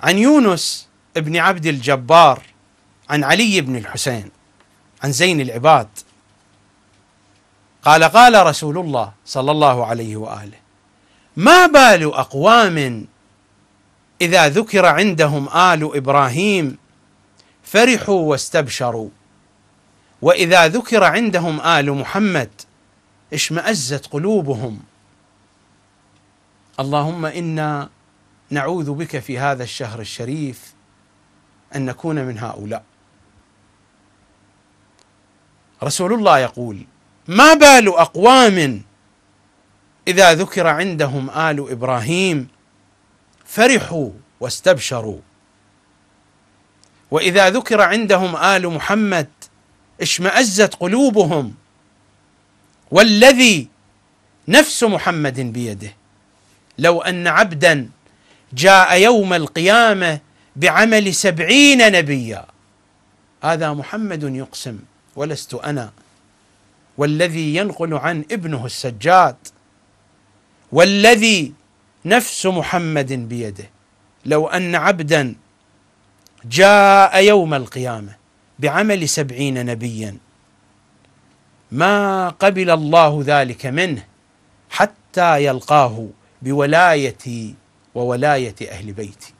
عن يونس بن عبد الجبار عن علي بن الحسين عن زين العباد. قال قال رسول الله صلى الله عليه وآله ما بال أقوام إذا ذكر عندهم آل إبراهيم فرحوا واستبشروا وإذا ذكر عندهم آل محمد اشمأزت قلوبهم. اللهم إنا نعوذ بك في هذا الشهر الشريف أن نكون من هؤلاء. رسول الله يقول ما بال أقوام إذا ذكر عندهم آل إبراهيم فرحوا واستبشروا. وإذا ذكر عندهم آل محمد اشمأزت قلوبهم والذي نفس محمد بيده. لو أن عبدا جاء يوم القيامة بعمل سبعين نبيا. هذا محمد يقسم ولست أنا والذي ينقل عن ابنه السجاد والذي نفس محمد بيده. لو أن عبدا جاء يوم القيامة بعمل سبعين نبيا ما قبل الله ذلك منه حتى يلقاه بولايتي وولاية أهل بيتي.